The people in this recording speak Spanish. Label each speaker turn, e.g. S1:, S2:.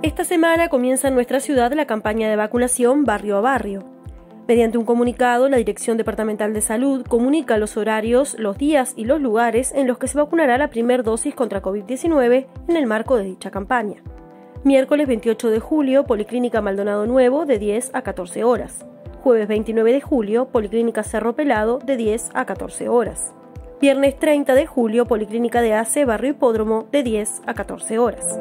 S1: Esta semana comienza en nuestra ciudad la campaña de vacunación barrio a barrio. Mediante un comunicado, la Dirección Departamental de Salud comunica los horarios, los días y los lugares en los que se vacunará la primera dosis contra COVID-19 en el marco de dicha campaña. Miércoles 28 de julio, Policlínica Maldonado Nuevo, de 10 a 14 horas. Jueves 29 de julio, Policlínica Cerro Pelado, de 10 a 14 horas. Viernes 30 de julio, Policlínica de ACE, Barrio Hipódromo, de 10 a 14 horas.